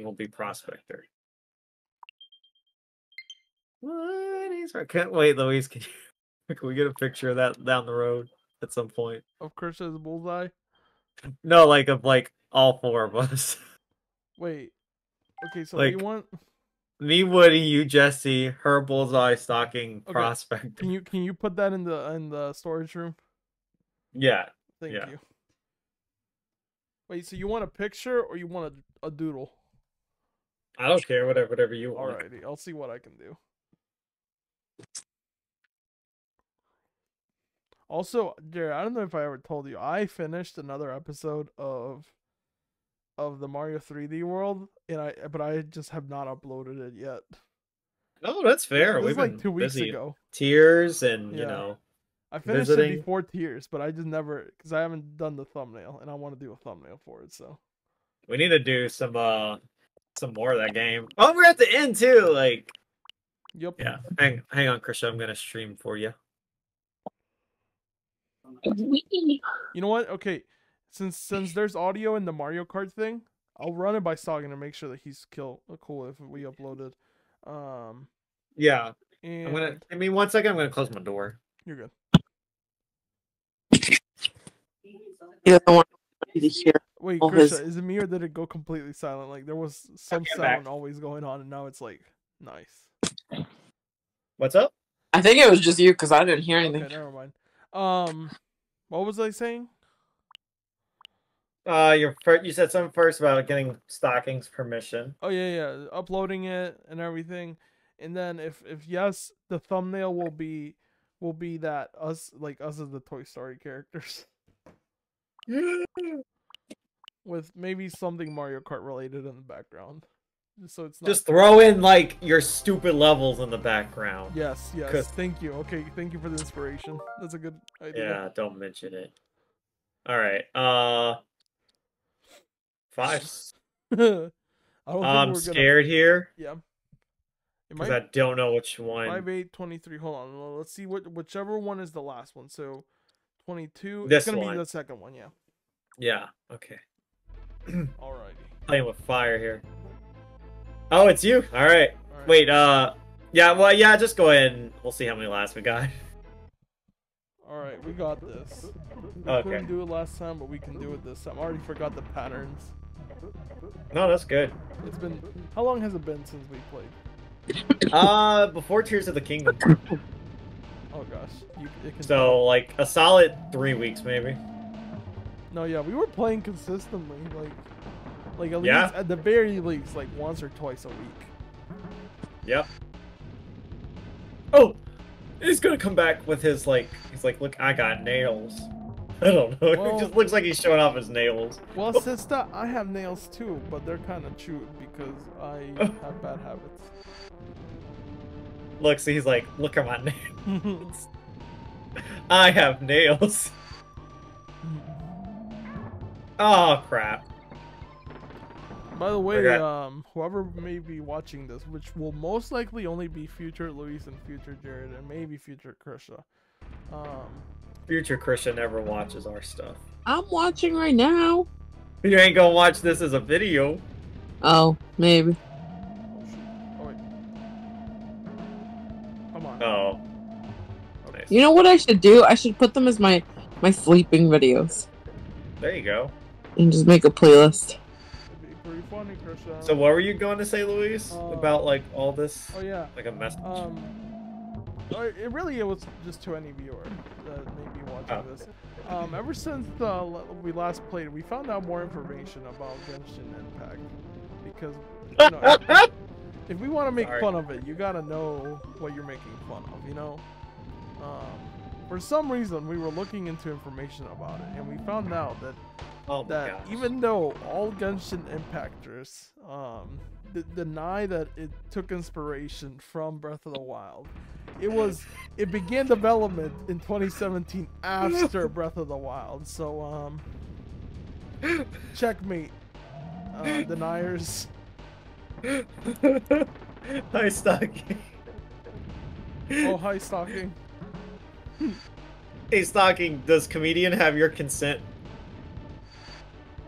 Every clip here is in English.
will be Prospector. What? He's right. Can't wait, Louise. Can, you, can we get a picture of that down the road at some point? Of course, as a bullseye. No, like of like all four of us. Wait. Okay, so Like- you want? Me, Woody, you, Jesse, her bullseye stocking Okay. prospector. Can you can you put that in the in the storage room? Yeah. Thank Yeah. you. Wait, so you want a picture or you want a, a doodle? I don't care, whatever whatever you want. Alrighty, I'll see what I can do. Also, Jared, I don't know if I ever told you, I finished another episode of of the Mario 3D World, and I but I just have not uploaded it yet. Oh, that's fair. It was We've like two weeks ago. Tears and you know I finished Visiting. it before Tears, but I just never because I haven't done the thumbnail, and I want to do a thumbnail for it. So we need to do some uh some more of that game. Oh, we're at the end too. Like yep. yeah. Hang hang on, Krisha. I'm gonna stream for you. You know what? Okay, since since there's audio in the Mario Kart thing, I'll run it by Sagan to make sure that he's kill uh, cool if we uploaded. Um, Yeah. and I'm gonna give me one second, I'm gonna close my door. you're good. He doesn't want you to hear. Wait, Krisha, his- is it me or did it go completely silent? Like there was some sound back. always going on, and now it's like nice. What's up? I think it was just you because I didn't hear anything. Okay, never mind. Um, what was I saying? Uh your first you said something first about getting stockings permission. Oh yeah, yeah, uploading it and everything, and then if if yes, the thumbnail will be will be that us like us as the Toy Story characters with maybe something Mario Kart related in the background, so it's not. Just throw in like your stupid levels in the background. yes, yes. 'cause- Thank you. Okay, thank you for the inspiration. That's a good idea. Yeah, don't mention it. All right. Uh five. I we're scared here Gonna... Yeah. Because might I don't know which one. Five eight twenty three. Hold on. Let's see what whichever one is the last one. So twenty two. This It's gonna one. be the second one. Yeah. Yeah. Okay. Alrighty. Playing with fire here. Oh, it's you. All right. Alright. Wait. Uh. Yeah. Well. Yeah. Just go ahead and we'll see how many last we got. All right, we got this. We Okay. couldn't do it last time, but we can do it this time. I already forgot the patterns. No, that's good. It's been how long has it been since we played? Uh, before Tears of the Kingdom. Oh gosh, you. So like a solid three weeks maybe. no, yeah, we were playing consistently, like, like at Yeah. least at the very least, like once or twice a week. Yep. Oh, he's gonna come back with his like. He's like, look, I got nails. I don't know. Well- it just looks like he's showing off his nails. Well, sister, I have nails too, but they're kind of chewed because I have bad habits. Look, see, he's like, look at my nails. I have nails. Oh crap. By the way, Okay. um, whoever may be watching this, which will most likely only be future Luis and future Jared and maybe future Krisha, um, Future Christian never watches our stuff. I'm watching right now. You ain't gonna watch this as a video. Oh, maybe. You know what I should do? I should put them as my my sleeping videos There you go. and just make a playlist. It'd be pretty funny, So what were you going to say, Luis? Uh, about like all this? Oh yeah, Like a message? um, uh, it really it was just to any viewer that may be watching Oh. this. Um, ever since the we last played, we found out more information about Genshin Impact because you know, if, if we want to make Sorry. fun of it, you gotta know what you're making fun of. You know, um, for some reason we were looking into information about it, and we found out that oh that gosh. even though all Genshin Impactors um, d- deny that it took inspiration from Breath of the Wild, it was it began development in 2017 after Breath of the Wild. So um, checkmate, uh, deniers. Hi, Stocking. Oh hi Stocking. Hey, Stocking, does comedian have your consent?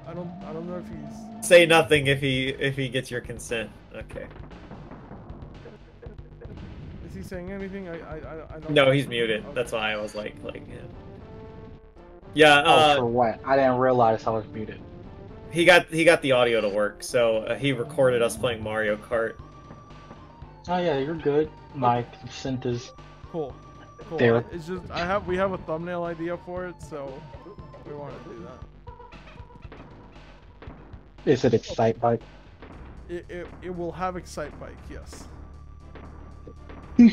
I don't I don't know if he's say nothing if he if he gets your consent. Okay. Is he saying anything? I I I, I don't. No, he's muted. Okay. That's why I was like like yeah. Yeah, oh, uh, for what? I didn't realize I was muted. he got he got the audio to work, so uh, he recorded us playing Mario Kart. Oh yeah, you're good. My consent is Cool. Cool. There. It's just I have we have a thumbnail idea for it, so we want to do that. is it excite bike? It, it, it will have Excite Bike, yes.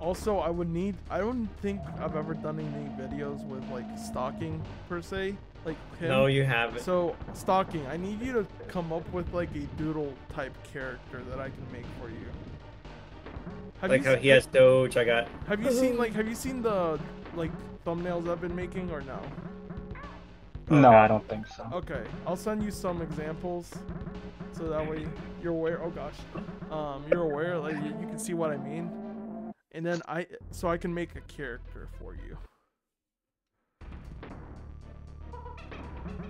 Also, I would need. I don't think I've ever done any videos with like Stocking per se, like him. No, you haven't. So Stocking, I need you to come up with like a doodle type character that I can make for you. Have like you how se- he has Doge, I got. Have you seen like Have you seen the like thumbnails I've been making or no? no, Okay. I don't think so. Okay, I'll send you some examples, so that way you're aware. Oh gosh, um, you're aware. Like you, you can see what I mean, and then I so I can make a character for you.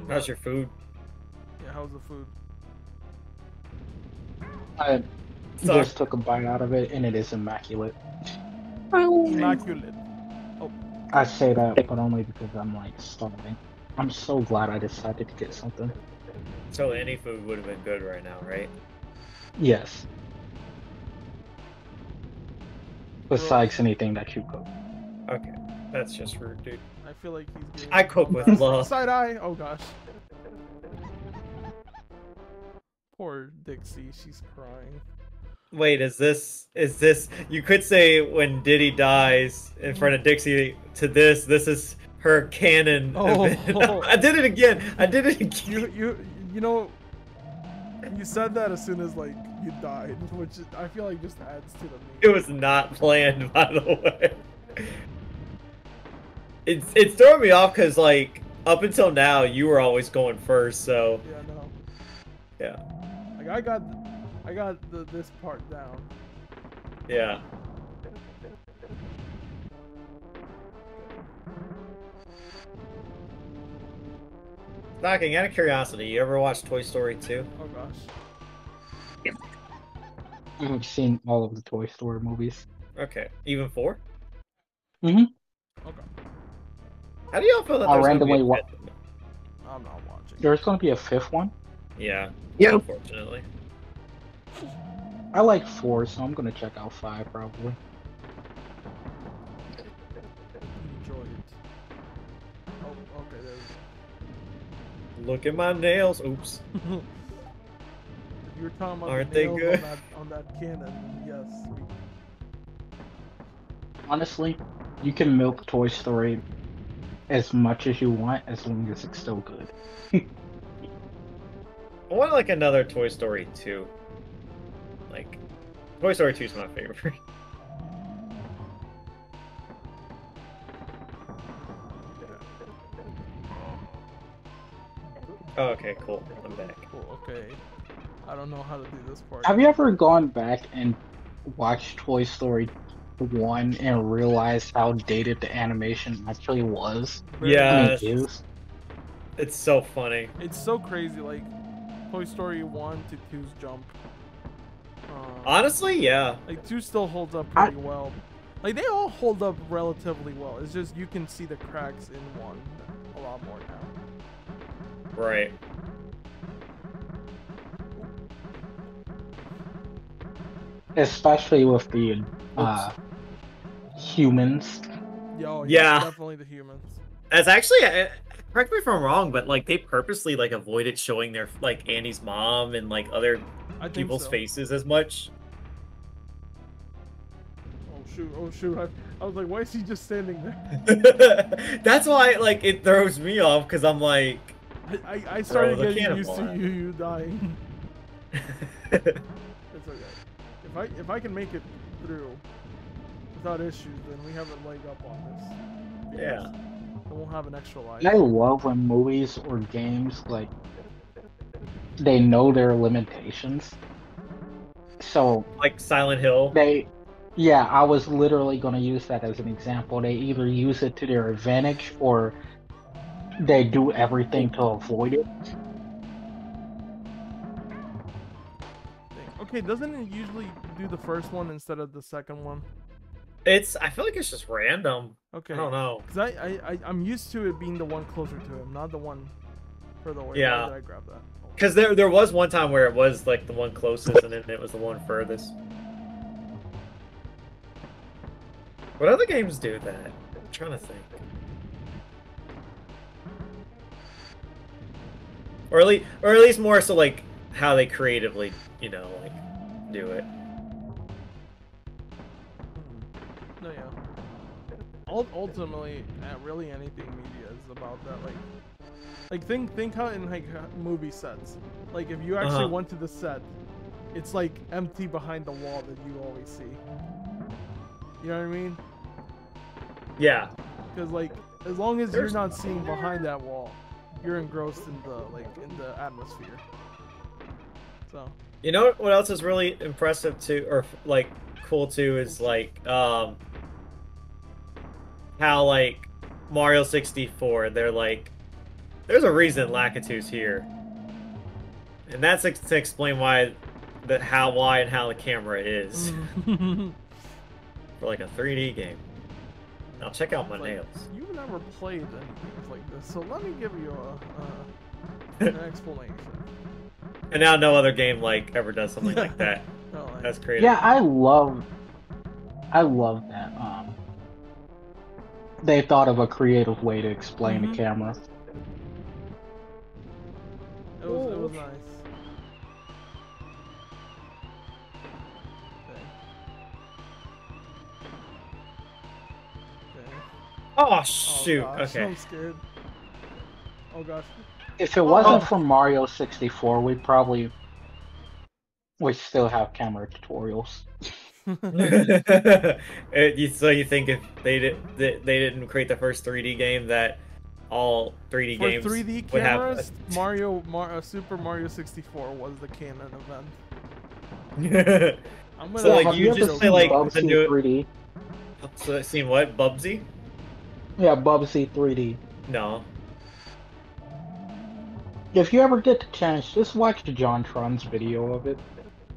How's your food? Yeah, how's the food? I Sorry. just took a bite out of it, and it is immaculate. Immaculate. Oh. I say that, but only because I'm like starving. I'm so glad I decided to get something. So any food would have been good right now, right? Yes. Besides anything that you cook. Okay, that's just rude, dude. I feel like he's getting. I cook with love. Side eye. Oh gosh. Poor Dixie, she's crying. Wait, is this is this? You could say when Diddy dies in front of Dixie to this. This is her canon. Oh. I did it again. I did it again. You you you know. You said that as soon as like you died, which I feel like just adds to the. It was not planned, by the way. It's it's throwing me off because like up until now you were always going first, so Yeah, no. yeah, Like I got, I got the, this part down. yeah. Knocking out of curiosity, you ever watch Toy Story 2? Oh gosh. I've seen all of the Toy Story movies. Okay, even four? Mm-hmm. Okay. How do y'all feel that I'll there's gonna be randomly a wa- I'm not watching. There's gonna be a fifth one. Yeah, Yeah. unfortunately. I like four, so I'm gonna check out five probably. Enjoy it. Oh, okay. There we Look at my nails. Oops. you were talking about Aren't the they good? on that on that cannon, yes. Honestly, you can milk Toy Story as much as you want as long as it's still good. I want like another Toy Story 2. Like, Toy Story 2 is my favorite. Oh, okay, cool. I'm back. cool. Okay. I don't know how to do this part. Have you ever gone back and watched Toy Story 1 and realized how dated the animation actually was? Yeah. I mean, is? It's so funny. It's so crazy. Like Toy Story one to 2's jump. Um, Honestly, yeah. Like two still holds up I- pretty well. Like they all hold up relatively well. It's just you can see the cracks in one a lot more now. Right. Especially with the uh, humans. Yo, Yeah. definitely the humans. That's actually, uh, correct me if I'm wrong, but like they purposely like avoided showing their like Annie's mom and like other I think people's so. faces as much. Oh shoot! Oh shoot! I, I was like, why is he just standing there? That's why like it throws me off because I'm like, I, I, I started the getting used to cannonball. you, you dying. It's okay. If I if I can make it through without issues, then we have a leg up on this. Yeah. Because Then we'll have an extra life. I love when movies or games like they know their limitations. So like Silent Hill. They yeah, I was literally going to use that as an example. They either use it to their advantage or they do everything to avoid it. Okay, doesn't it usually do the first one instead of the second one? It's. I feel like it's just random. Okay. I don't know. Cause I I, I am used to it being the one closer to him, not the one further away. Yeah. I grabbed that. Because there there was one time where it was like the one closest, and then it was the one furthest. What other games do that? I'm trying to think. Or at least, or at least more so like how they creatively, you know, like do it. No, yeah. Ultimately, really anything media is about that. Like, like think think how in like uh, movie sets, like if you actually Uh-huh. went to the set, it's like empty behind the wall that you always see. You know what I mean? Yeah. Because like as long as There's- you're not seeing behind that wall, you're engrossed in the like in the atmosphere. So You know what else is really impressive too, or like cool too, is like um how like Mario 64, they're like, there's a reason Lakitu's here, and that's ex- to explain why the how, why, and how the camera is Mm. for like a 3D game. Now check out my Like, nails. You've never played any games like this, so let me give you a, uh, an explanation. And now no other game like ever does something like that. No, like, That's crazy. Yeah, I love, I love that. Um, they thought of a creative way to explain Mhm. the camera. It was it was nice. Okay. Okay. Oh Oh, shoot. gosh, okay. I'm scared. Oh gosh. If it wasn't Oh. for Mario 64, we'd probably we still have camera tutorials. Uh, so you think if they did they, they didn't create the first 3D game that all 3D For games 3D would have cameras, Mario Mar- uh, Super Mario 64 was the canon event. I'm gonna So, like, you you ever just seen play, like, Bubsy the new- 3D? so I seen what Bubsy? Yeah, Bubsy 3D. No. If you ever get the chance, just watch the JonTron's video of it.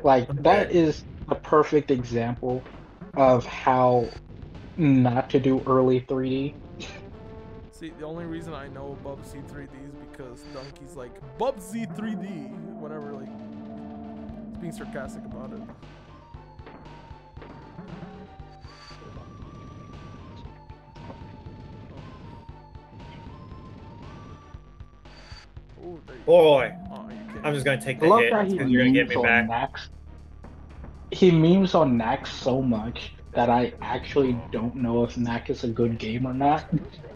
Like that Okay. is a perfect example of how not to do early 3D. See, the only reason I know Bubsy 3D is because Dunkey's like Bubsy 3D, whatever, like he's being sarcastic about it. Oh, Boy, Oh. I'm just gonna take I the love hit that he you're gonna get me memes back. on Knack. He memes on Knack so much that I actually don't know if Knack is a good game or not.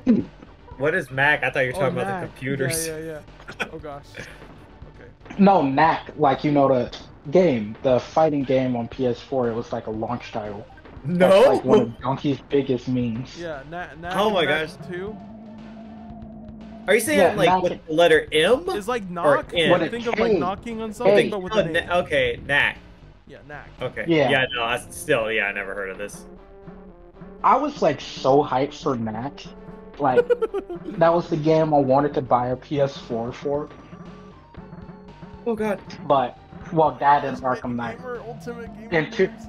What is Mac? I thought you were Oh, talking about Knack. the computers. Yeah, yeah, yeah. Oh gosh. Okay. No, Mac. like you know the game, the fighting game on PS4. It was like a launch title. That's No. like one of Dunkey's biggest memes. Yeah, Na- Na- Oh my Na- gosh. Two Are you saying Yeah, like Knack- with the letter M? is like knock. N. What a Think of like knocking on something, Hey. but with Oh, a na- okay, Knack. Yeah, knack. Okay. Yeah. Yeah. No. I still. Yeah. I never heard of this. I was like so hyped for Knack. Like that was the game I wanted to buy a PS4 for. Oh God. But well, that and Ultimate Arkham Knight. Gamer, Ultimate Gamer And two- games.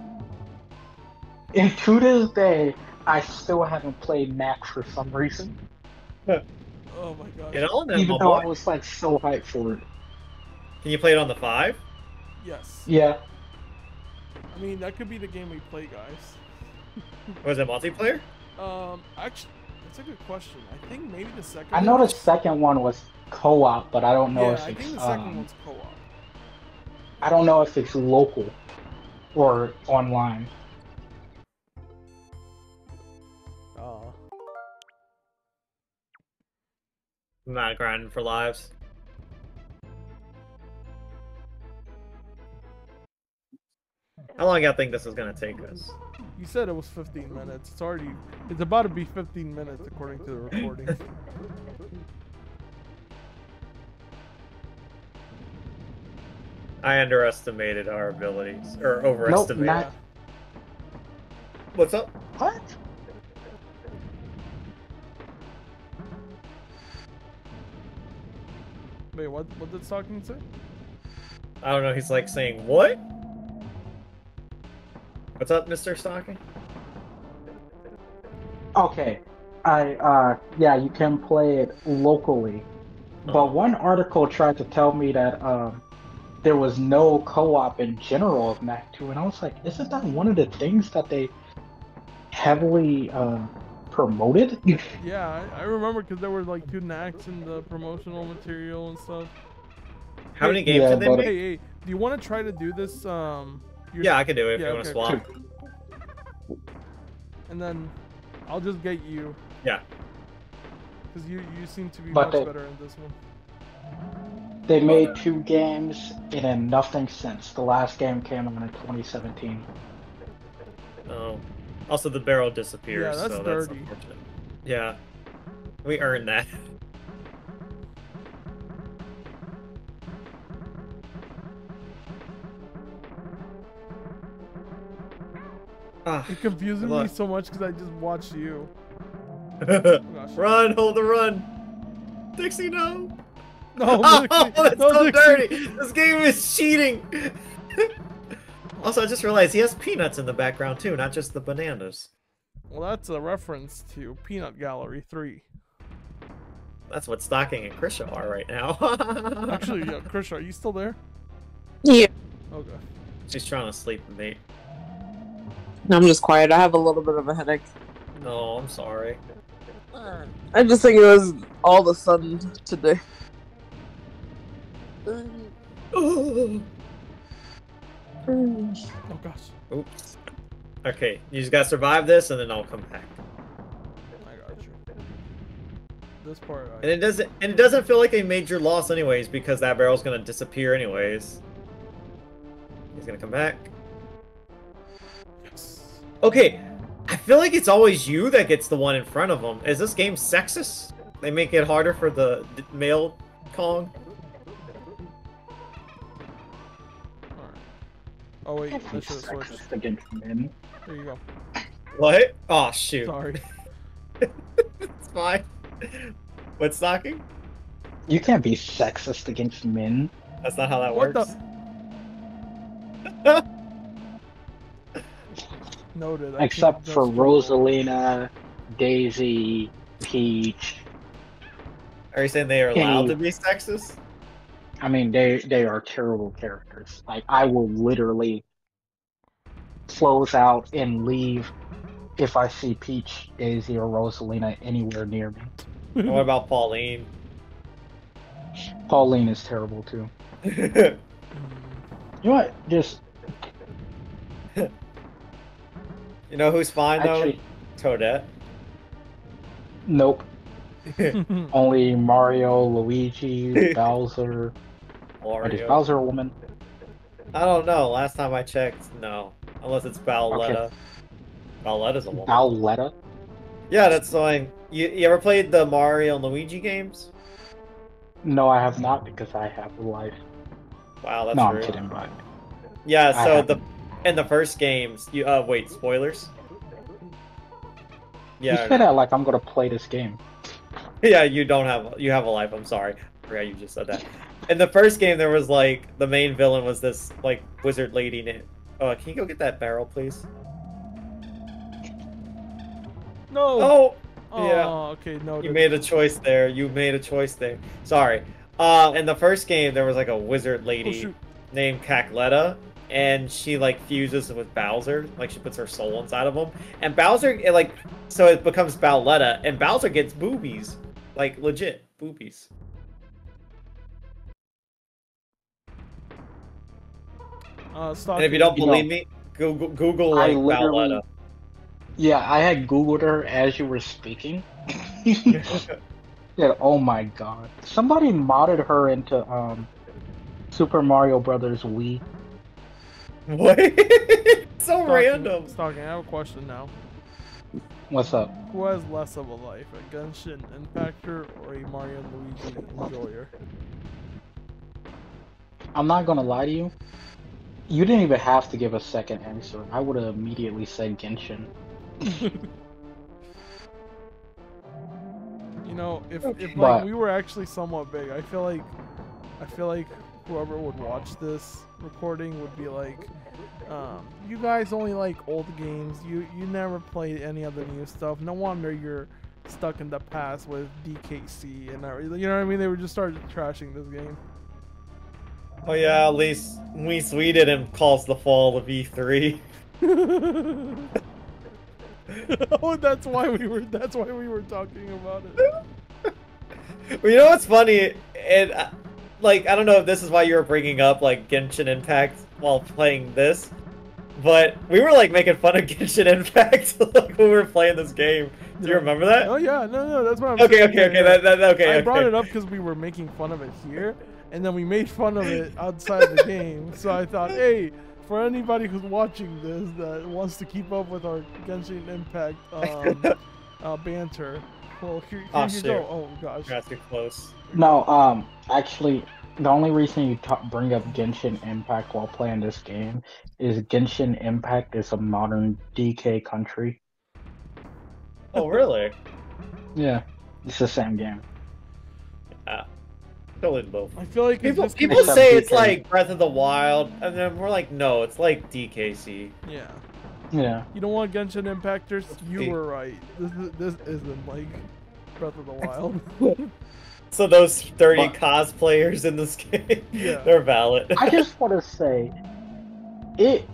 And to this day, I still haven't played Knack for some reason. Oh my god. Get on that, Even my though I was like so hyped for it. Can you play it on the five? Yes. Yeah. I mean, that could be the game we play, guys. Was it multiplayer? Um, actually, that's a good question. I think maybe the second. I know one the is- second one was co-op, but I don't know Yeah, if I it's think the second um, one's co-op. I don't know if it's local or online. Uh, I'm not grinding for lives. How long y'all think this is gonna take us? You said it was 15 minutes. It's already. It's about to be 15 minutes according to the recording. I underestimated our abilities, or overestimated. Nope, overestimated. not What's up? what? Wait, what? What did talking say? I don't know. He's like saying what? What's up, Mr. Stocking? Okay, I uh yeah, you can play it locally, Oh. but one article tried to tell me that um there was no co-op in general of Mac 2, and I was like, isn't that one of the things that they heavily uh, promoted? Yeah, I, I remember because there were like two knacks in the promotional material and stuff. How many games Yeah, did they make? Hey, hey, do you want to try to do this? Um, your- Yeah, I can do it if Yeah, you want to okay, swap. and then I'll just get you. Yeah. Because you you seem to be But much they- better in this one. They made two games and then nothing since. The last game came out in 2017. Oh. Also, the barrel disappears. Yeah, that's so dirty. That's unfortunate. Yeah. We earned that. Ah. It confuses me so much because I just watched you. Oh, gosh. run, hold the run. Dixie, no. No, Oh, Dixie, that's no, so Dixie. dirty. This game is cheating. also, I just realized he has peanuts in the background too, not just the bananas. Well, that's a reference to Peanut Gallery 3. That's what Stocking and Krisha are right now. Actually, yeah, Krish, are you still there? Yeah. Okay. she's trying to sleep, mate. No, I'm just quiet. I have a little bit of a headache. No, I'm sorry. I just think it was all the sun today. Ooh. Oh gosh, Oops. Okay, you just gotta survive this, and then I'll come back. I got you. This part, And it doesn't, and it doesn't feel like a major loss, anyways, because that barrel's gonna disappear, anyways. He's gonna come back. Yes. Okay, I feel like it's always you that gets the one in front of them. Is this game sexist? They make it harder for the male Kong. Oh wait, I He's should have switched. sexist against men. There you go. What? Oh shoot! Sorry. it's fine. What's stocking? You can't be sexist against men. That's not how that What works. the- Noted. I Except for Rosalina, Daisy, Peach. Are you saying they are Can allowed you- to be sexist? I mean, they they are terrible characters. Like I will literally close out and leave if I see Peach, Daisy, or Rosalina anywhere near me. And what about Pauline? Pauline is terrible too. You know what? Just you know who's fine though? actually, Toadette. nope. Only Mario, Luigi, Bowser. Wait, is Bowser a woman? I don't know. Last time I checked, no. Unless it's Bowletta. Bowletta's a woman. Bowletta? yeah, that's fine. You, you ever played the Mario and Luigi games? No, I have not because I have a life. Wow, that's no, I'm kidding, but Yeah, so the in the first games, you uh wait, spoilers. Yeah. you Yeah, said that like I'm gonna play this game. yeah, you don't have you have a life. I'm sorry, I forgot you just said that. In the first game, there was like the main villain was this like wizard lady named. Oh, can you go get that barrel, please? No. Oh, Oh, yeah. okay, no. you made a choice there. You made a choice there. Sorry. Uh, in the first game, there was like a wizard Oh, lady shoot. named Cackletta, and she like fuses with Bowser. Like she puts her soul inside of him, and Bowser it, like so it becomes Bowletta, and Bowser gets boobies, like legit boobies. Uh, stop. And if you don't You know, believe me, Google Google like literally- Bowletta. Yeah, I had Googled her as you were speaking. yeah, oh my god. Somebody modded her into um Super Mario Brothers Wii. What? so Stocking- random. Stocking, I have a question now. What's up? Who has less of a life, a Genshin Impactor or a Mario Luigi Enjoyer? I'm not gonna lie to you. You didn't even have to give a second answer. I would have immediately said Genshin. You know, if if like But- we were actually somewhat big, I feel like I feel like whoever would watch this recording would be like, um, you guys only like old games. You you never played any of the new stuff. No wonder you're stuck in the past with DKC and everything. You know what I mean? They would just start trashing this game. Oh yeah, at least we Sweden and calls the fall of E E3. oh, that's why we were. That's why we were talking about it. Well, you know what's funny? And like, I don't know if this is why you were bringing up like Genshin Impact while playing this, but we were like making fun of Genshin Impact like when we were playing this game. Do you remember that? Oh yeah, no, no, that's what I'm Okay, okay, okay. That, that, okay, I okay. brought it up because we were making fun of it here, and then we made fun of it outside the game. So I thought, hey, for anybody who's watching this that wants to keep up with our Genshin Impact um, uh, banter, well, here, here Oh, you shit. go. Oh gosh. Got too close. No, um, actually, the only reason you ta- bring up Genshin Impact while playing this game is Genshin Impact is a modern DK country. Oh, really? Yeah, it's the same game. Yeah. Totally both. I feel like People, people Except say it's like Breath of the Wild, and then we're like, no, it's like DKC. yeah. Yeah, You don't want Genshin Impactors? You Hey. were right. This is, this isn't like Breath of the Wild. So those 30 But- cosplayers in this game, Yeah. they're valid. I just want to say, it.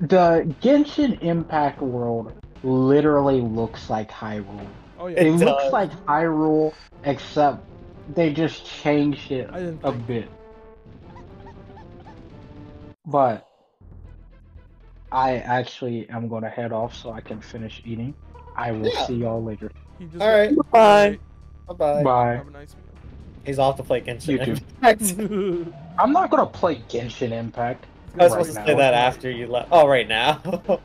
The Genshin Impact world literally looks like Hyrule. oh It, yeah. It looks does. like Hyrule, except they just changed it a think. bit. But I actually am gonna head off so I can finish eating. I will Yeah. see y'all later. All right. Bye. Bye-bye. Bye. Have a nice He's off to play Genshin You. Impact. meal. I'm not gonna play Genshin Impact. I was Right supposed to now. say that after you left. Oh, right now.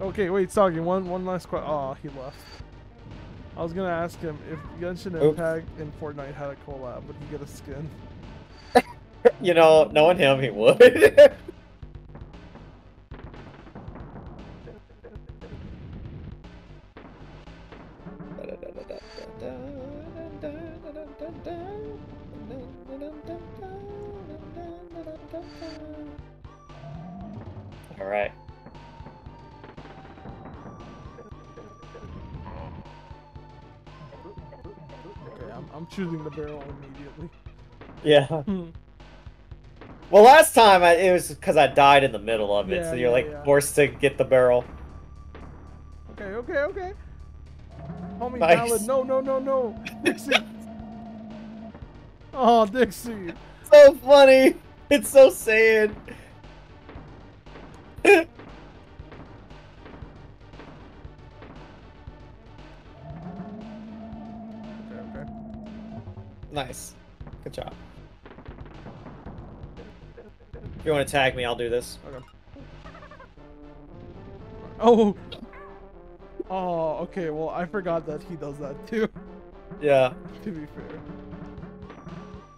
Okay, wait, Soggy, one one last question. Oh, he left. I was gonna ask him if Genshin Oops. Impact and Fortnite had a collab, would he get a skin? you know, knowing him, he would. All right. Okay, I'm, I'm choosing the barrel immediately. Yeah. Hmm. Well, last time I, it was because I died in the middle of it, Yeah, so you're yeah, like yeah. forced to get the barrel. Okay, okay, okay. Homie Nice. Ballad, no, no, no, no. Dixie. oh, Dixie. So funny. It's so sad. Okay, okay. nice. Good job. If you want to tag me, I'll do this. Oh. Oh, okay. Well, I forgot that he does that too. Yeah. To be fair.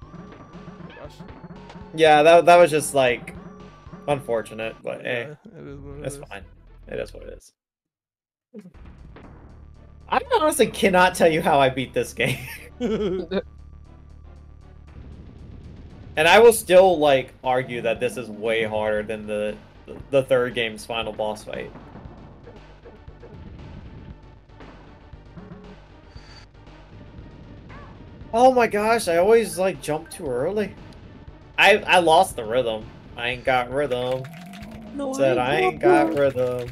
Oh, gosh. Yeah, that, that was just like unfortunate, but eh, Yeah, it is what it it's is. fine. It is what it is. I honestly cannot tell you how I beat this game. And I will still like argue that this is way harder than the the third game's final boss fight. Oh my gosh, I always like jump too early. I I lost the rhythm. I ain't got rhythm. No, Said I ain't got rhythm.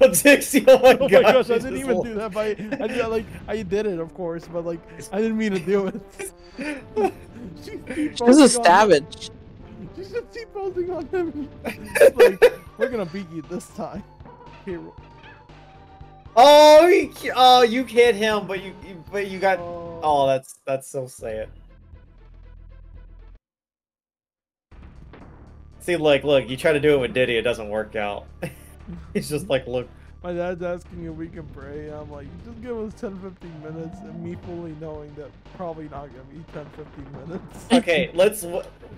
Dixie, oh my oh gosh. my gosh, I didn't even whole- do that. But I, I did, like I did it, of course, but like I didn't mean to do it. She's keep This is savage. She just keep posting on him. Like we're gonna beat you this time. Here. Oh, he, oh, you hit him, but you, you but you got. Oh, Oh, that's that's so sad. See, like, look, you try to do it with Diddy, it doesn't work out. He's just like, look, my dad's asking if we can pray. I'm like, just give us 10, 15 minutes, and me fully knowing that probably not gonna be 10, 15 minutes. okay, let's.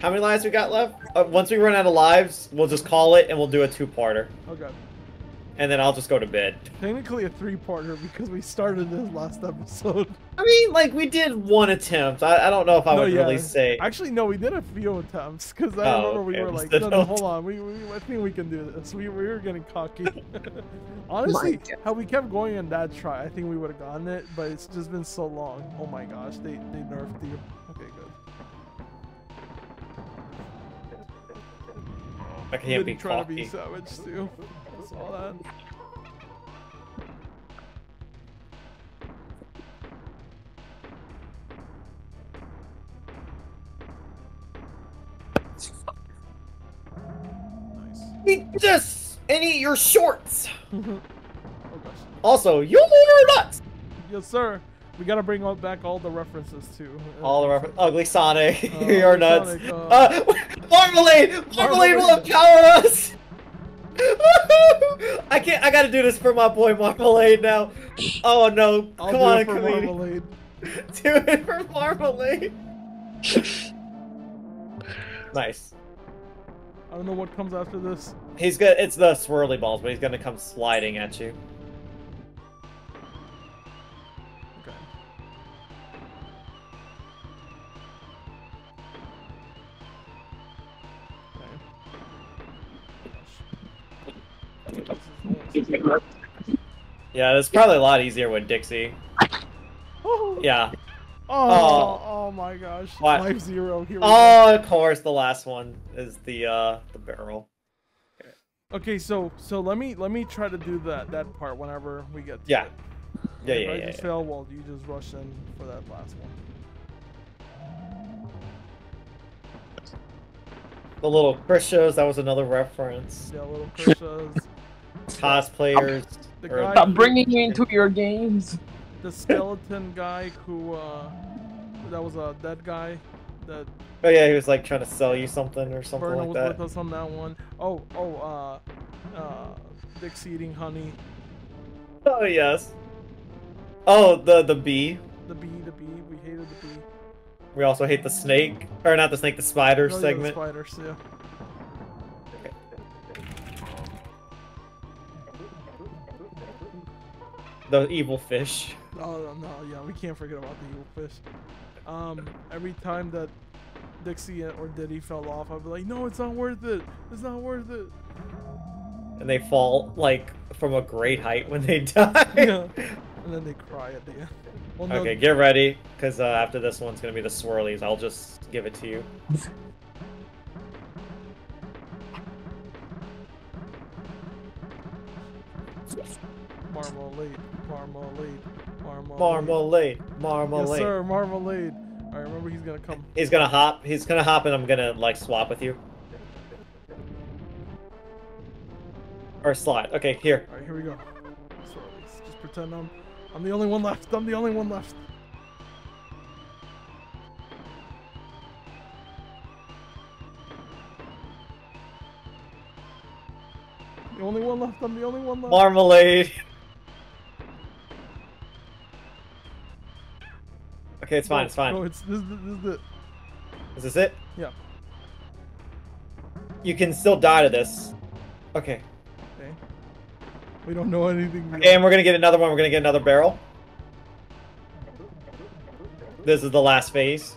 How many lives we got left? Uh, once we run out of lives, we'll just call it and we'll do a two-parter. Okay. And then I'll just go to bed. Technically a three-parter because we started this last episode. I mean, like we did one attempt. I, I don't know if I No, would yeah. really say. Actually, no, we did a few attempts because I Oh, remember we okay, were like, still no, no, hold on, we, we, I think we can do this. We, we were getting cocky. Honestly, God. how we kept going in that try, I think we would have gotten it, but it's just been so long. Oh my gosh, they they nerfed you. Okay, I can't be Really trying to be savage too. I saw that. Nice. Eat this and eat your shorts. oh gosh. Also, you are nuts. Yes, sir. We gotta bring all, back all the references too. All the refer- ugly Sonic. Uh, You're Ugly nuts. Sonic, uh, Uh, Marmalade! Marmalade will Marmalade. empower us! I can't. I gotta do this for my boy Marmalade now. Oh no! I'll Come do on, it for Khalid. Marmalade. Do it for Marmalade. nice. I don't know what comes after this. He's good. It's the swirly balls, but he's gonna come sliding at you. Yeah, it's probably a lot easier with Dixie. Yeah. oh, Oh. oh my gosh. What? Life zero. Here. Oh, of course, the last one is the uh the barrel. Okay, so so let me let me try to do that that part whenever we get. To Yeah. it. Yeah, if yeah, I yeah. just yeah. fail, well, you just rush in for that last one. The little Krishas, that was another reference. Yeah, little Krishas. Cosplayers. The or- guy- Stop bringing me into your games. the skeleton guy who uh that was a dead guy that Oh yeah, he was like trying to sell you something or something Vernon like was that. with us on that one. Oh, oh, uh, uh, Dick's eating honey. Oh yes. Oh, the the bee. The bee, the bee. We hated the bee. We also hate the snake, or not the snake, the spider Oh, yeah, the segment. spiders, yeah. The evil fish. Oh no, yeah, we can't forget about the evil fish. Um, every time that Dixie or Diddy fell off, I'd be like, no, it's not worth it. It's not worth it. And they fall like from a great height when they die. Yeah. And then they cry at the end. Well, no, Okay, get ready, because uh, after this one's gonna be the swirlies. I'll just give it to you. Marmalade, marmalade, marmalade. Marmalade. Yes, sir, marmalade. I remember he's gonna come. He's gonna hop. He's gonna hop, and I'm gonna like swap with you. Or slide. Okay, here. All right, here we go. So let's just pretend I'm, I'm the only one left. I'm the only one left. The only one left. I'm the only one left. Marmalade. Okay, it's fine. It's fine. No, it's this. is- This is it. Is this it? Yeah. You can still die to this. Okay. Okay. We don't know anything. Okay, and we're gonna get another one. We're gonna get another barrel. This is the last phase.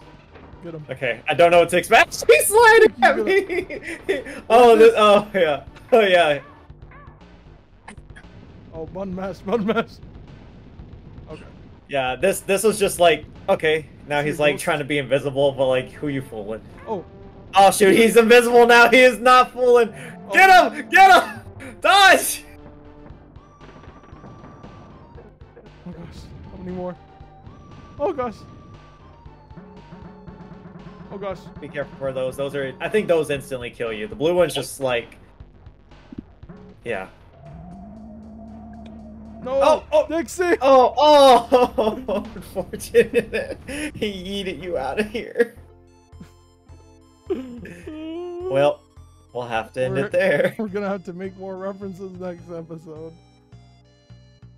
Get him. Okay, I don't know what to expect. He's sliding at me. oh, this, oh yeah. Oh yeah. Oh, bun mash, bun mash. Okay. Yeah. This this was just like okay. Now he's like trying to be invisible, but like who you fooling? Oh, Oh shoot, he's invisible now. He is not fooling. Oh. Get him! Get him! Dodge! oh gosh. How many more? Oh gosh. Oh gosh. Be careful for those. Those are. I think those instantly kill you. The blue one's just like. Yeah. No. Oh, oh. Dixie. Oh, oh! Unfortunate. he yeeted you out of here. Well, we'll have to end We're- it there. We're gonna have to make more references next episode.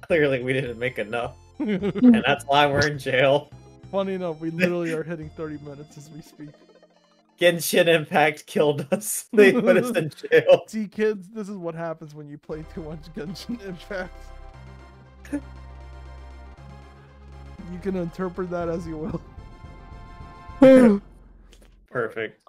Clearly, we didn't make enough, and that's why we're in jail. Funny enough, we literally are hitting 30 minutes as we speak. Genshin Impact killed us. They put us in jail. See, kids, this is what happens when you play too much Genshin Impact. You can interpret that as you will. Perfect.